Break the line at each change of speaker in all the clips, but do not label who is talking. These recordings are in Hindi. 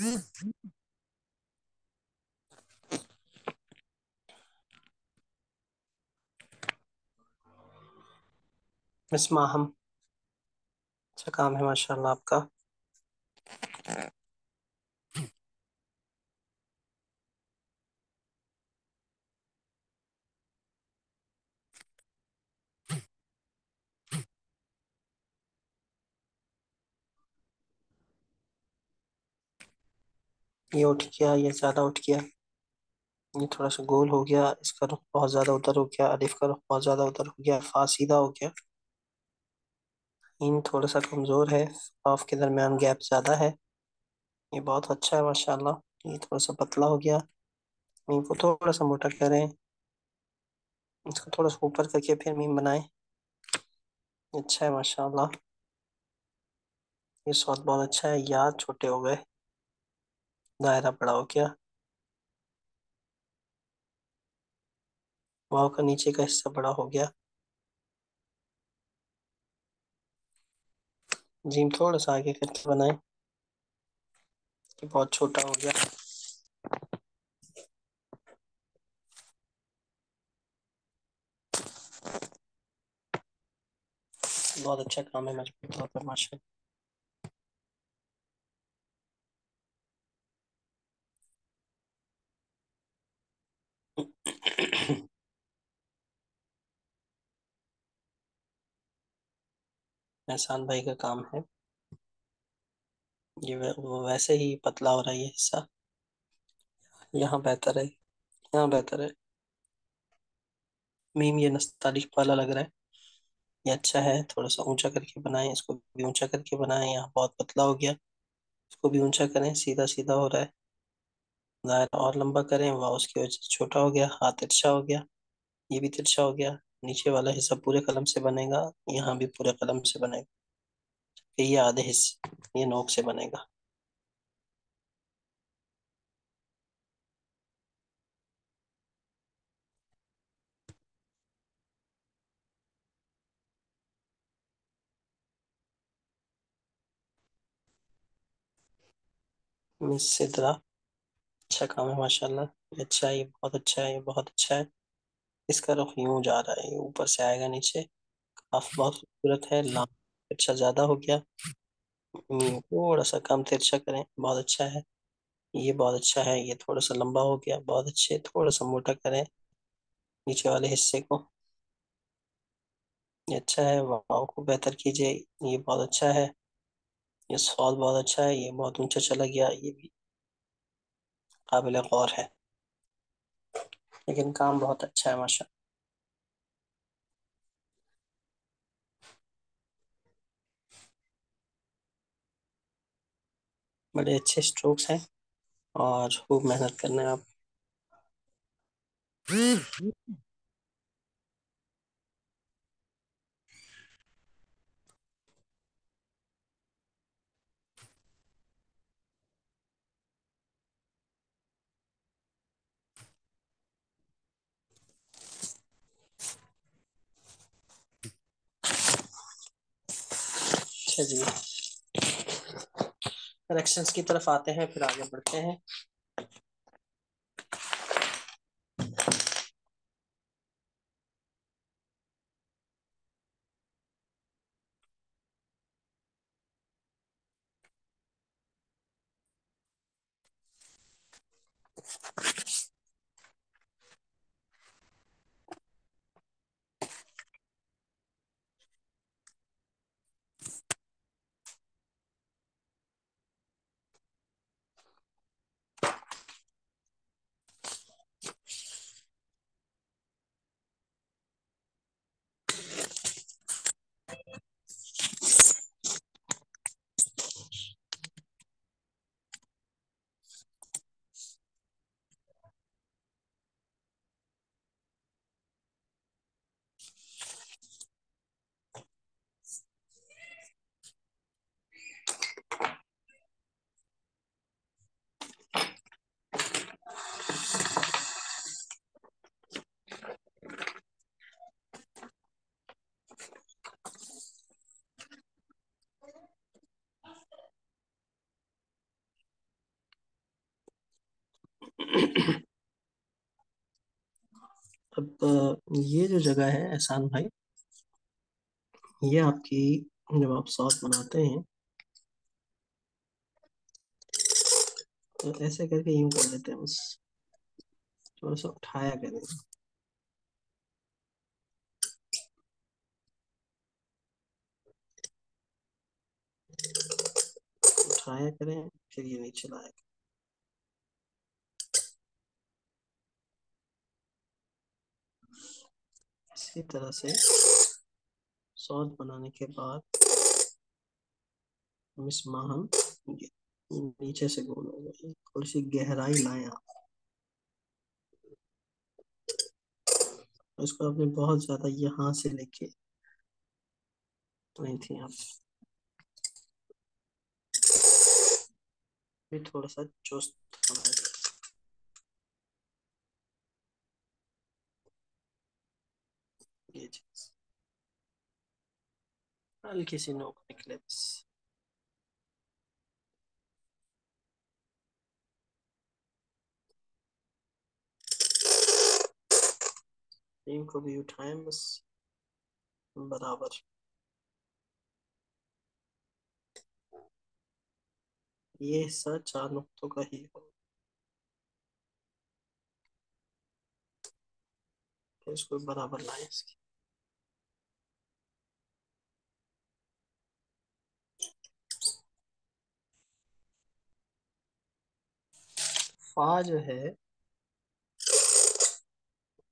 Mm-hmm. मिसमाहम अच्छा काम है माशाल्लाह आपका। ये उठ गया, ये ज़्यादा उठ गया। ये थोड़ा सा गोल हो गया, इसका रुख बहुत ज़्यादा उधर हो गया, अलिफ का रुख बहुत ज़्यादा उधर हो गया फा सीधा हो गया। इन थोड़ा सा कमज़ोर है काफ के दरमियान गैप ज़्यादा है। ये बहुत अच्छा है, माशाल्लाह। ये थोड़ा सा पतला हो गया। मीम को थोड़ा सा मोटा करें। इसको थोड़ा सा ऊपर करके फिर मीम बनाए। अच्छा है, माशाल्लाह। ये स्वाद बहुत अच्छा है याद छोटे हो गए। दायरा बड़ा हो गया। वाव का नीचे का हिस्सा बड़ा हो गया। जीम थोड़ा सा आगे करके बनाए। बहुत छोटा हो गया। बहुत अच्छा काम है, मज़बूत तौर पर माशा एहसान भाई का काम है। ये वो वैसे ही पतला हो रहा है ये हिस्सा। यहाँ बेहतर है, यहाँ बेहतर है। मीम ये नस्तालिक वाला लग रहा है। ये अच्छा है, थोड़ा सा ऊँचा करके बनाएँ, इसको भी ऊँचा करके बनाएँ। यहाँ बहुत पतला हो गया। इसको भी ऊँचा करें, सीधा सीधा हो रहा है। दायरा और लंबा करें, वह, उसकी वजह से छोटा हो गया, हाथ तिरछा हो गया, ये भी तिरछा हो गया। नीचे वाला हिस्सा पूरे कलम से बनेगा, यहाँ भी पूरे कलम से बनेगा। ये आधे हिस्से, ये नोक से बनेगा। मिस सिद्रा अच्छा काम है, माशाल्लाह। अच्छा है, ये बहुत अच्छा है, ये बहुत अच्छा है। इसका रुख यूँ जा रहा है ये ऊपर से आएगा नीचे। काफ बहुत खूबसूरत है लाम अच्छा ज़्यादा हो गया। थोड़ा सा कम तिरछा करें बहुत अच्छा है। ये बहुत अच्छा है ये थोड़ा सा लंबा हो गया बहुत अच्छे थोड़ा सा मोटा करें। नीचे वाले हिस्से को। ये अच्छा है वाव को बेहतर कीजिए ये बहुत अच्छा है। ये स्वाद बहुत अच्छा है ये बहुत ऊँचा चला गया ये भी काबिल गौर है। लेकिन काम बहुत अच्छा है, माशा बड़े अच्छे स्ट्रोक्स हैं और खूब मेहनत करना है आप। अच्छा जी। करेक्शंस की तरफ़ आते हैं फिर आगे बढ़ते हैं। अब ये जो जगह है, एहसान भाई, ये आपकी, जब आप सॉस बनाते हैं तो ऐसे करके यूँ कर लेते हैं बस। थोड़ा सा उठाया करें। उठाया करें, फिर ये नीचे लाया इसी तरह से सॉस बनाने के बाद हम इसमें हम नीचे से गोल हो गए थोड़ी सी गहराई लाए आप। इसको आपने बहुत ज़्यादा यहाँ से लेके नहीं थी आप। भी थोड़ा सा चुस्त होना ये चीज़ हल्की सी नोक निकले बस। को भी बस। बराबर। ये हिस्सा चार नुक्तों का ही। हो इसको बराबर लाए इसकी। फा जो है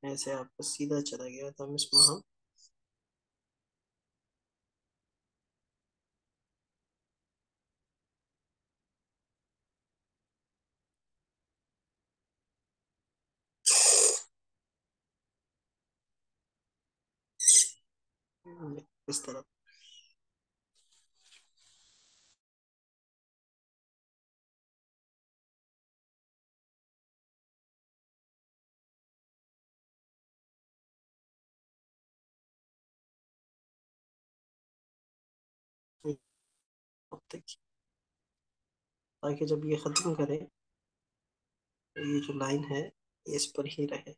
ऐसे आपको सीधा चला गया था हम इसमें हम इस तरफ़। देखिए ताकि जब ये ख़त्म करे ये जो लाइन है इस पर ही रहे।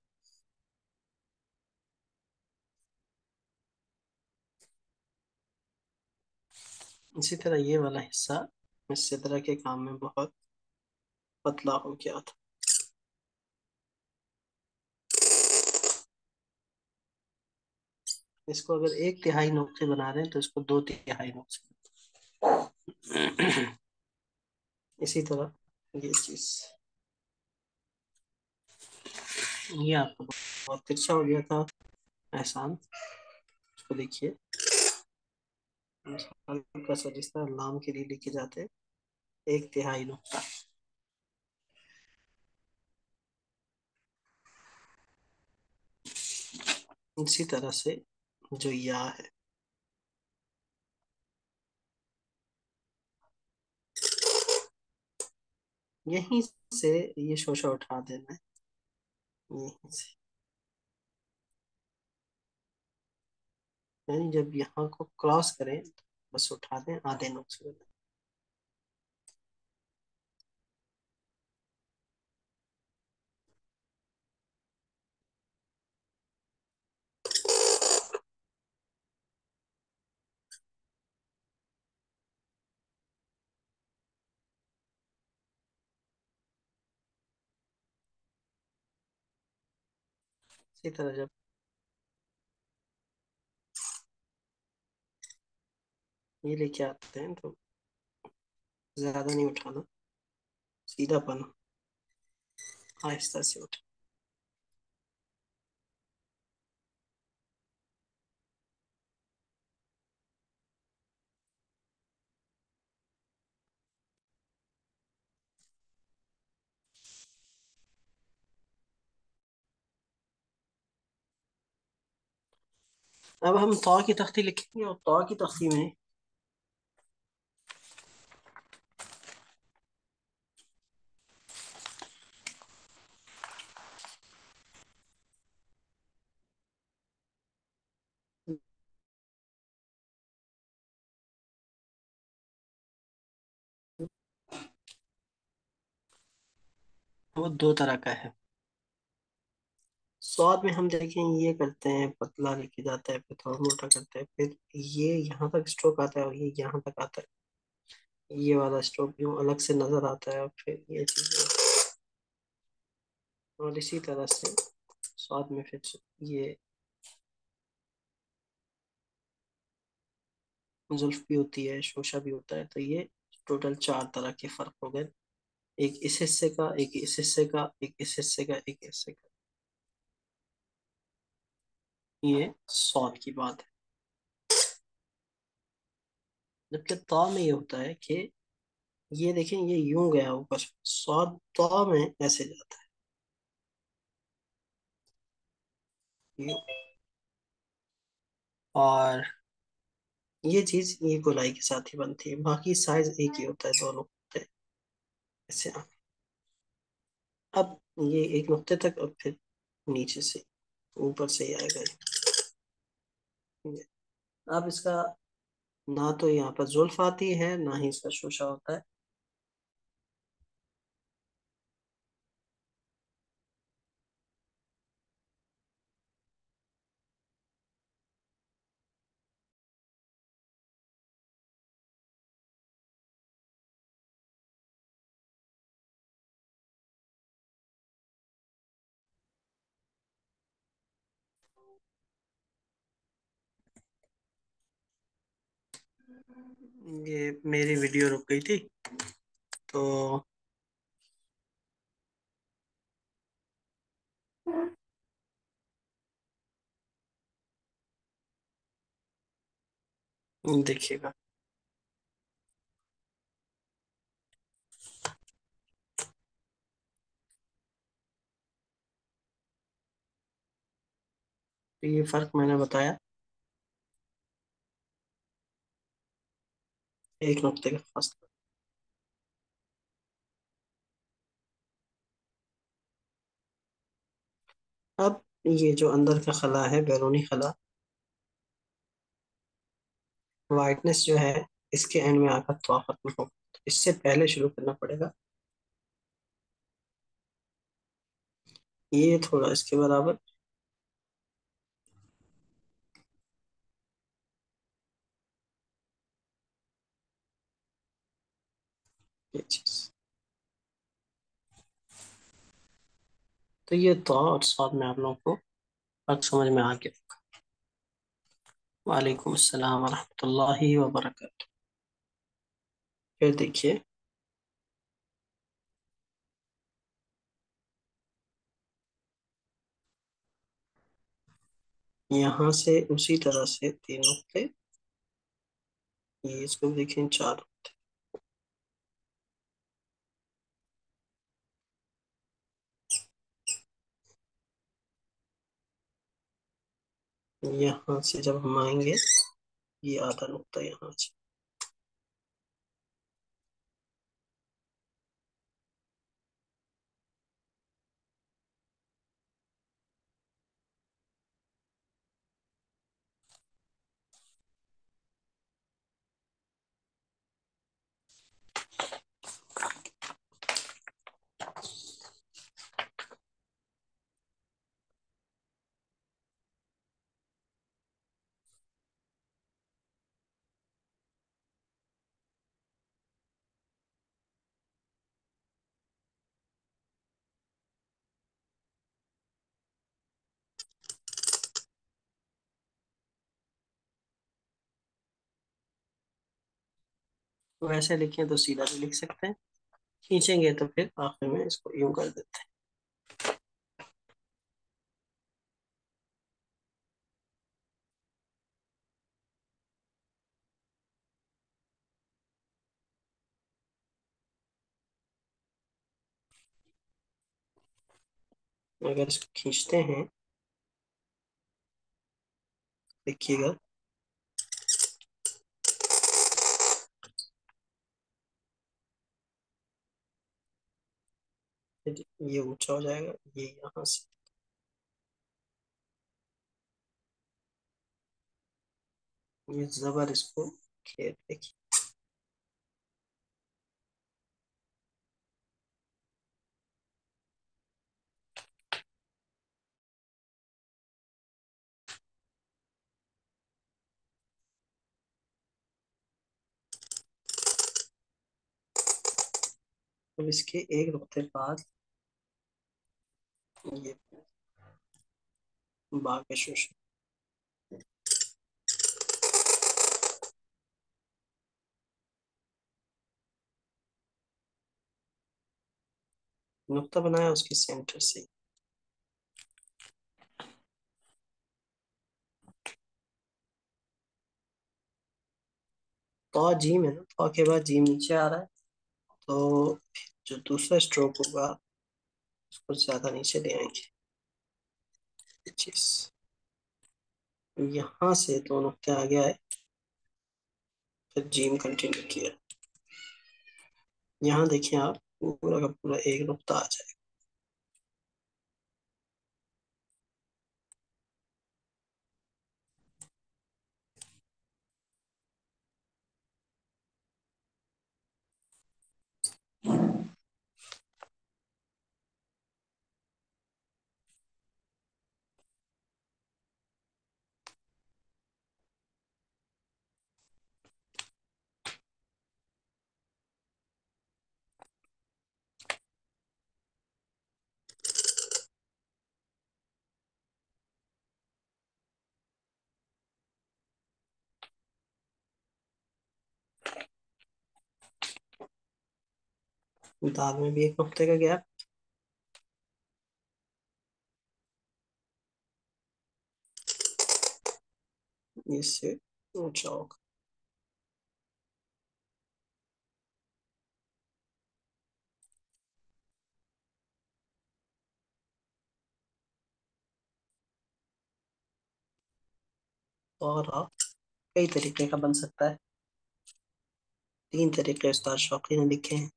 इसी तरह ये वाला हिस्सा इस तरह के काम में बहुत पतला हो गया था। इसको अगर एक तिहाई नोक से बना रहे हैं तो इसको दो तिहाई नोक से इसी तरह, ये चीज़। ये आपको बहुत तिरछा हो गया था, एहसान। इसको देखिए। जिस तरह लाम के लिए लिखे जाते एक तिहाई नुकता। इसी तरह से जो या है यहीं से ये शोशा उठा देना। है यहीं से। यानी जब यहाँ को क्रॉस करें तो बस उठा दें, आधे नुक्स इसी तरह जब ये लेके आते हैं तो ज़्यादा नहीं उठाना, सीधा पाना आहिस्ता से उठा अब हम तौ की तख्ती लिखेंगे और तौ की तख्ती में वो दो तरह का है। स्वाद में हम देखें, ये करते हैं, पतला लेके जाता है, फिर थोड़ा मोटा करते हैं, फिर ये यहाँ तक स्ट्रोक आता है और ये यहाँ तक आता है। ये वाला स्ट्रोक यूँ अलग से नज़र आता है और फिर ये चीज़ और इसी तरह से स्वाद में फिर ये जुल्फ भी होती है, शोशा भी होता है तो ये टोटल चार तरह के फ़र्क हो गए। एक इस हिस्से का, एक इस हिस्से का, एक इस हिस्से का, एक हिस्से का। ये स्वाद की बात है। जबकि ता में ये होता है कि ये देखें, ये यूँ गया ऊपर स्वाद ता में ऐसे जाता है। और ये चीज़ ये गोलाई के साथ ही बनती है, बाकी साइज़ एक ही होता है, दोनों ऐसे। अब ये एक नुक्ते तक और फिर नीचे से, ऊपर से ही आएगा ये अब इसका ना तो यहाँ पर जुल्फ आती है, ना ही इसका शोशा होता है। ये मेरी वीडियो रुक गई थी तो देखिएगा। तो ये फ़र्क मैंने बताया। एक नुक्ते का फासला अब ये जो अंदर का खला है बैरूनी खला वाइटनेस जो है, इसके एंड में आकर तो खत्म हो इससे पहले शुरू करना पड़ेगा। ये थोड़ा इसके बराबर। ये चीज़ तो ये तो और स्वाद में आप लोगों को फ़र्क समझ में आ गया वालेकुम अस्सलाम वरहमतुल्लाहि वबरकातुहू। फिर देखिए। यहाँ से उसी तरह से तीन नुक्ते ये इसको देखें, चार यहाँ से जब हम आएँगे ये आधा नुकता यहाँ से। वैसे लिखें तो सीधा भी लिख सकते हैं। खींचेंगे तो फिर आखिर में इसको यूँ कर देते हैं। अगर इसको खींचते हैं, देखिएगा। ये ऊँचा हो जाएगा, ये यहाँ से। ये जबर इसको खेत देखिए। अब इसके एक नुकते बाद नुक्ता बनाया उसके सेंटर से। तो जीम है ना तो के बाद जीम नीचे आ रहा है। तो जो दूसरा स्ट्रोक होगा उसको ज़्यादा नीचे ले आएँगे। यहाँ से दो नुकते आ गया है फिर जीम कंटिन्यू किया। यहाँ देखिए आप पूरा का पूरा एक नुकता आ जाएगा। दाल में भी एक हफ़्ते का गैप। इससे ऊँचा होगा। और कई तरीके का बन सकता है। तीन तरीके उस्ताद शौकी ने लिखे हैं।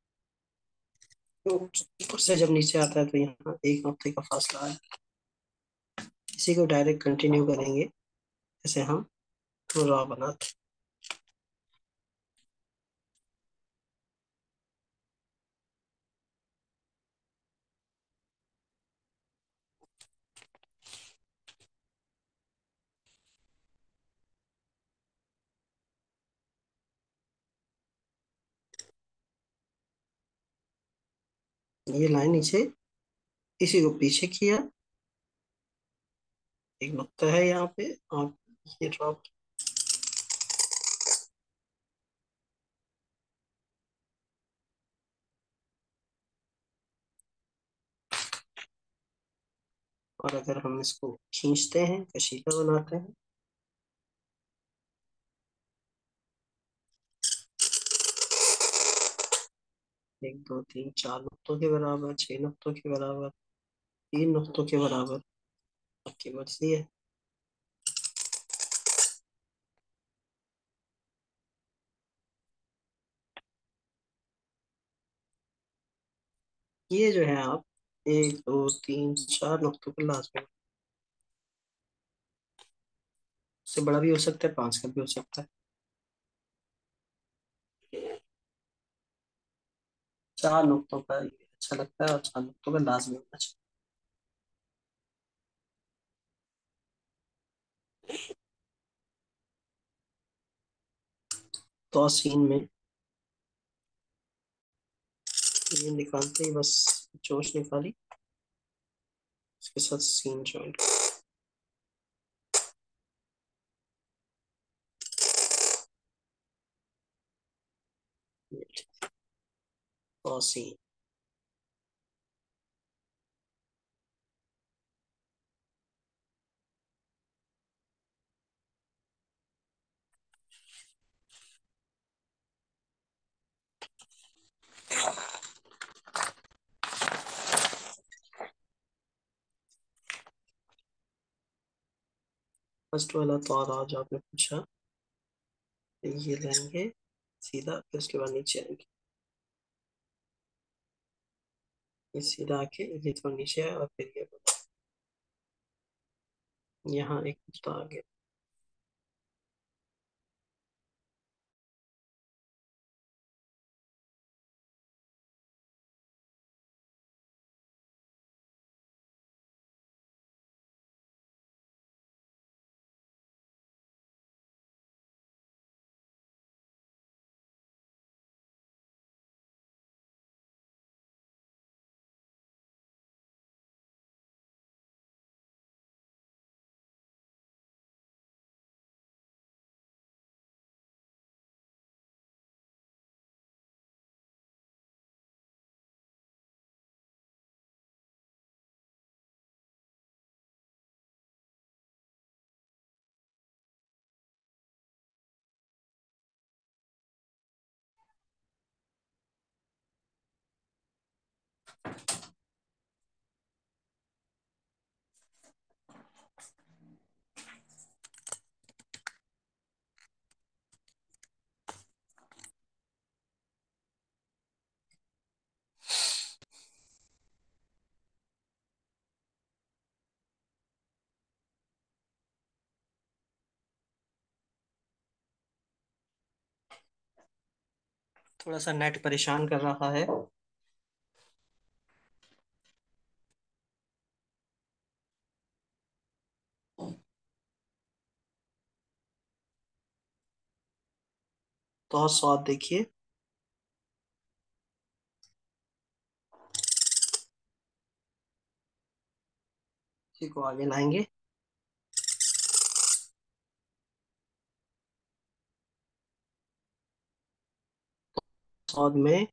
ऊपर से जब नीचे आता है तो यहाँ एक हफ़्ते का फासला है। इसी को डायरेक्ट कंटिन्यू करेंगे, जैसे हम रॉ बनाते ये लाइन नीचे। इसी को पीछे किया। एक नुकता है यहाँ पे। आप ये ड्रॉप और अगर हम इसको खींचते हैं कशीदा बनाते हैं। एक, दो, तीन, चार नुकतों के बराबर, छह नुक्तों के बराबर, तीन नुकतों के बराबर। आपकी मर्ज़ी है। ये जो है आप, एक, दो, तीन, चार नुकतों पर लाजमी उससे बड़ा भी हो सकता है, पाँच का भी हो सकता है। चार नुक्तों का ये अच्छा लगता है और चार नुक्तों का लाजमी होना चाहिए। तो सीन में ये निकालते ही बस जोश निकाली इसके साथ सीन ज्वाइन तो सीन फ़र्स्ट वाला तो आज आपने पूछा। ये लेंगे सीधा, फिर उसके बाद नीचे आएँगे ये सीधा आके ये नीचे है और फिर ये यहाँ एक कुत्ता आ गया। थोड़ा सा नेट परेशान कर रहा है। तो स्वाद देखिए। इसी को आगे लाएँगे। स्वाद में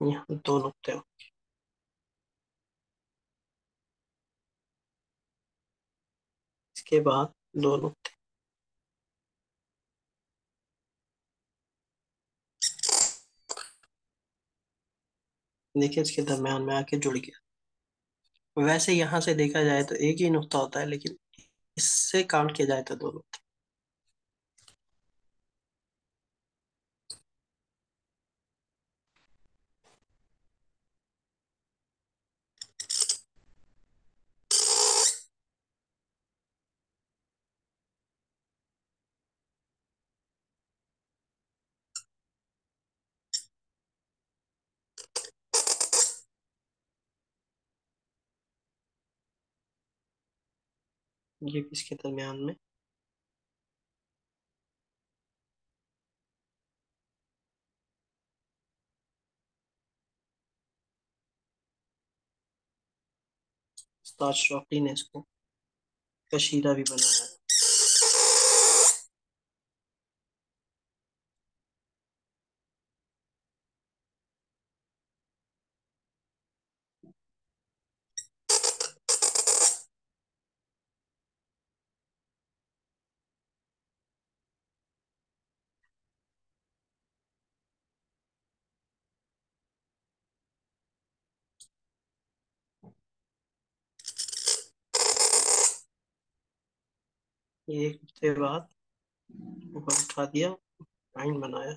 यहाँ दो नुकते इसके बाद दो नुकते देखिए इसके दरम्यान में आके जुड़ गया। वैसे यहाँ से देखा जाए तो एक ही नुकता होता है, लेकिन इससे काउंट किया जाए तो दो नुक्ते ये किसके दरमियान में? उस्ताद शौकी ने इसको। कशीदा भी बनाया। एक हफ़्ते बाद ऊपर उठा दिया लाइन बनाया।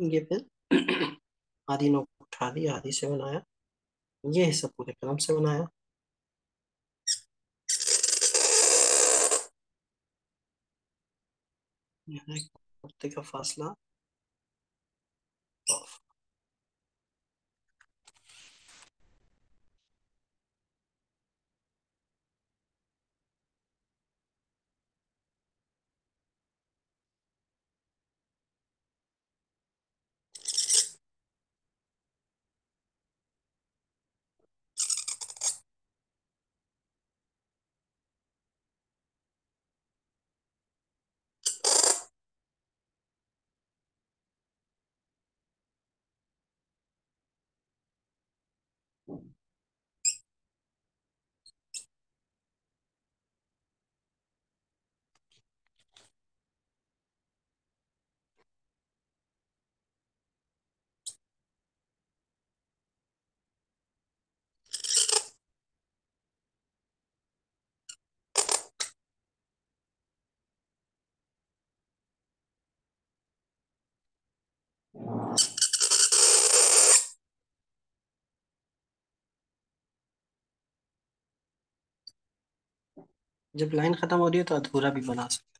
ये फिर आधी नोक उठा दी आधी से बनाया। ये हिस्सा पूरे कलम से बनाया। का फासला। जब लाइन खत्म हो रही है तो अधूरा भी बना सकते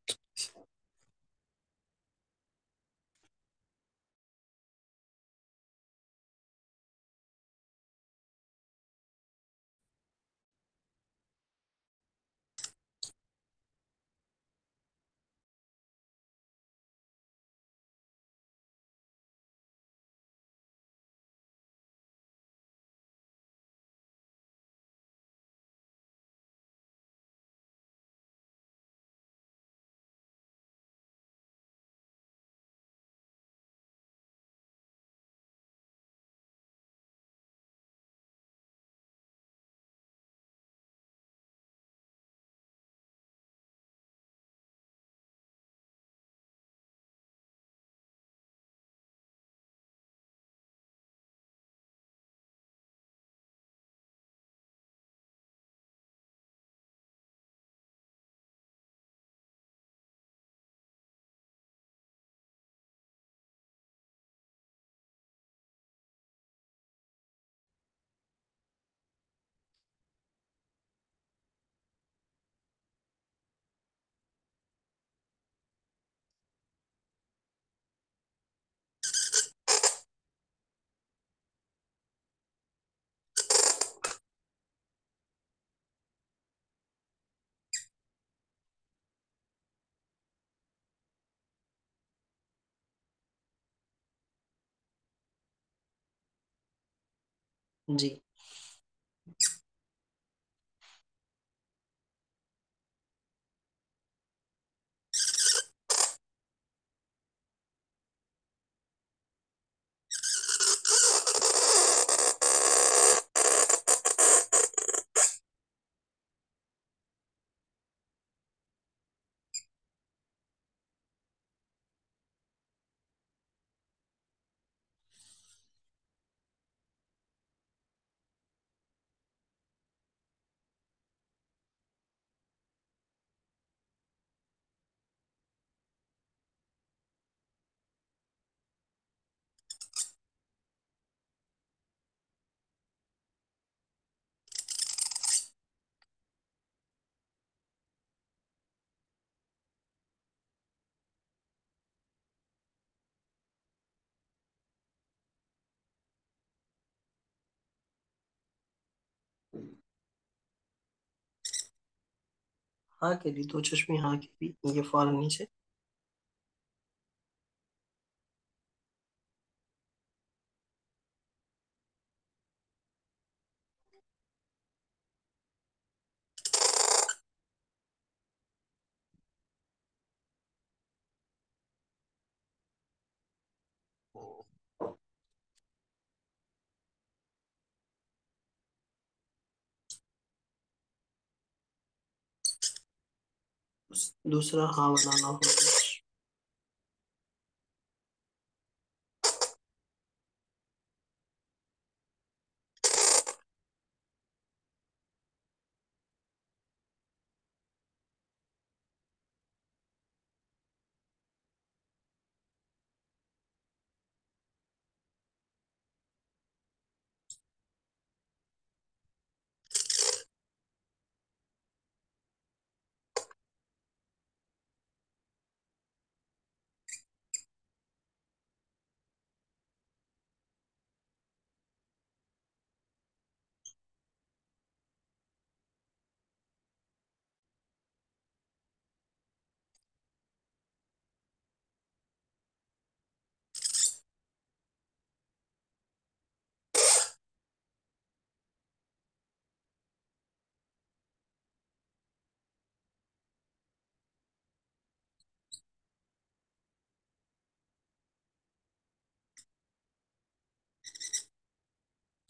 जी। हाँ के दी दो चश्मे हाँ के दी ये फ़ौरन नीचे। दूसरा हाँ बनाना होगा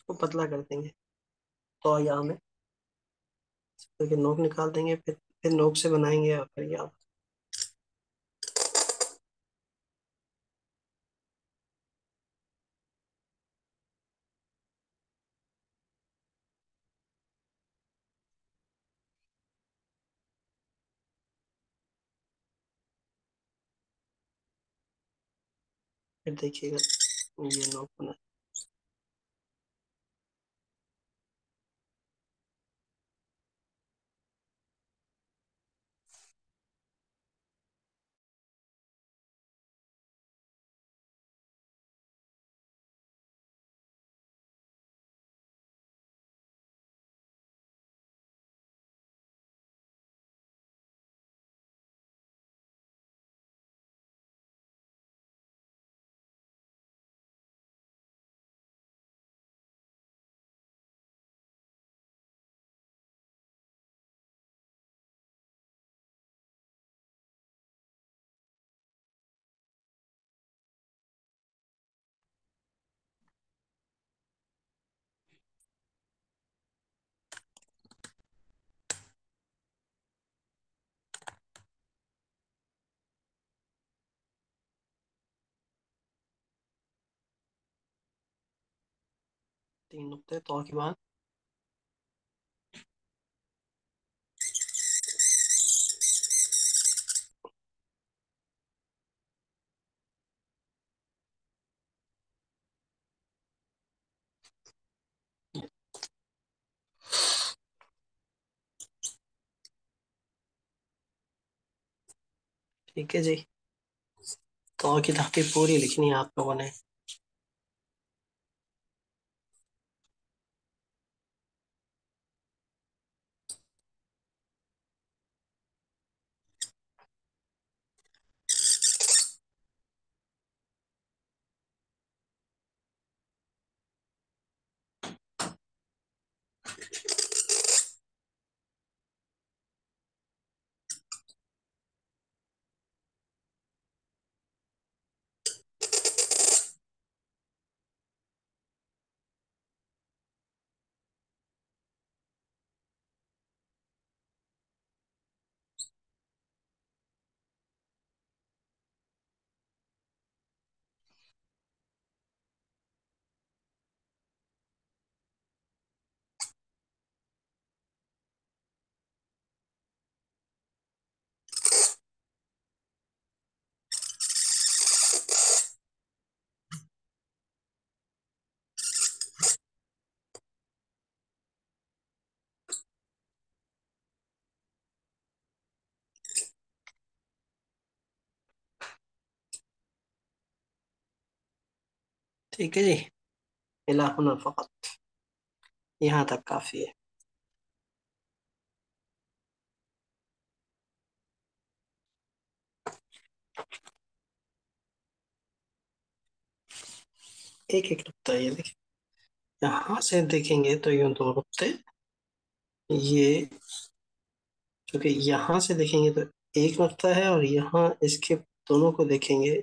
उसको पतला कर देंगे। तो यहाँ में। फिर नोक निकाल देंगे, फिर फिर नोक से बनाएँगे और फिर फिर देखिएगा, ये नोक बना तो के बाद ठीक है जी। तो की तहती पूरी लिखनी है आप लोगों ने। ठीक है जी। इलाहुना फकत। यहाँ तक काफ़ी है। एक एक नुक्ता ये देखिए। यहाँ से देखेंगे तो यूँ दो नुक्ते ये क्योंकि यहाँ से देखेंगे तो एक नुक्ता है और यहाँ इसके दोनों को देखेंगे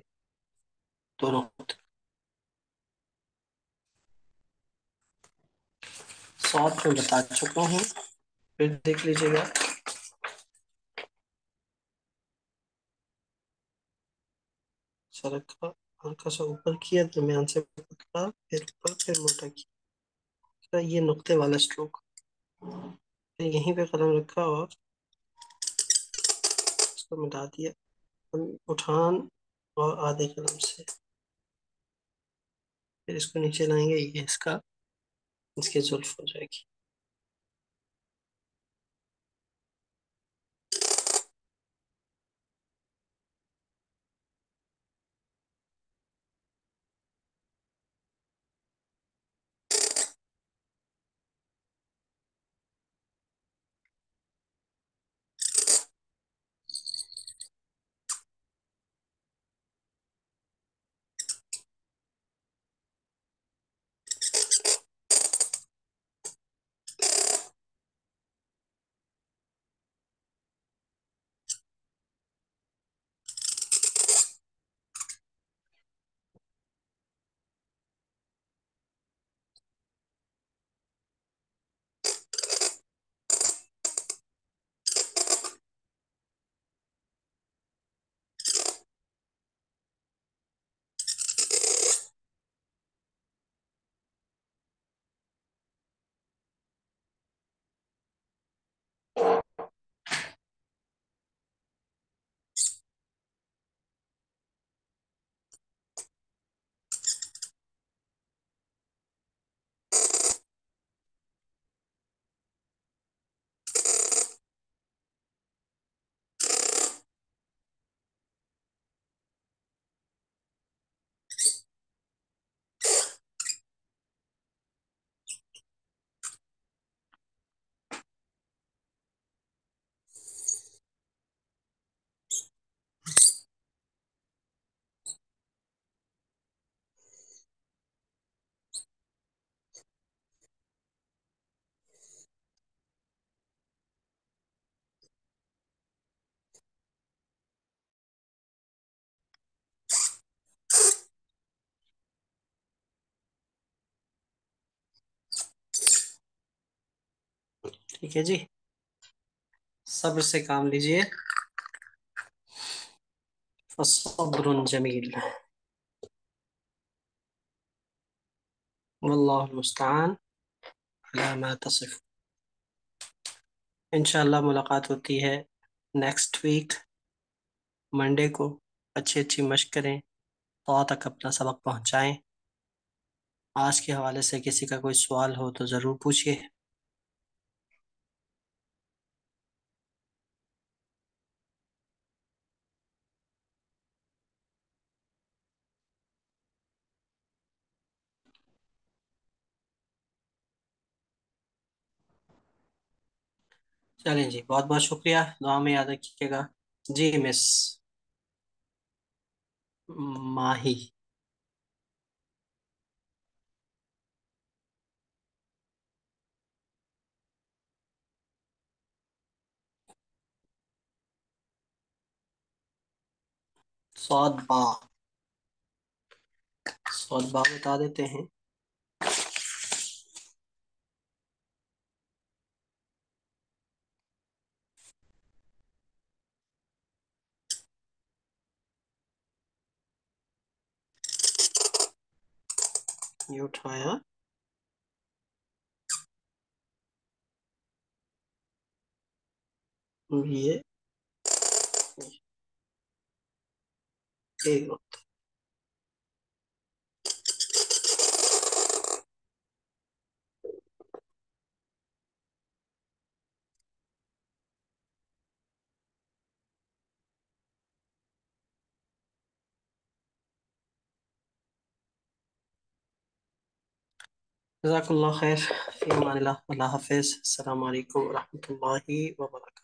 दोनों। नुक्ते शॉर्ट में बता चुका हूँ। फिर देख लीजिएगा। सरका हल्का सा ऊपर किया, दरमियान से पकड़ा, फिर ऊपर, फिर मोटा किया। ये नुक्ते वाला स्ट्रोक फिर यहीं पे कलम रखा और इसको मिटा दिया। उठान और आधे कलम से। फिर इसको नीचे लाएँगे, ये इसका। इसकी जुल्फ हो जाएगी ठीक है जी। सब्र से काम लीजिए। जमील इंशाल्लाह मुलाकात होती है नेक्स्ट वीक मंडे को। अच्छी अच्छी मशक करें तो तक अपना सबक पहुंचाएँ। आज के हवाले से किसी का कोई सवाल हो तो ज़रूर पूछिए। चलें जी बहुत बहुत शुक्रिया। दुआ में याद रखिएगा। जी, मिस माही। सौद बा सौद बा बता देते हैं। Computer, ja? Und hier. Sehr gut. उठाया ये एक जज़ाकल्लाह खैर फ़ी अमानिल्लाह अल्लाह हाफ़िज़ अस्सलामु अलैकुम वरहमतुल्लाहि वबरकातुहू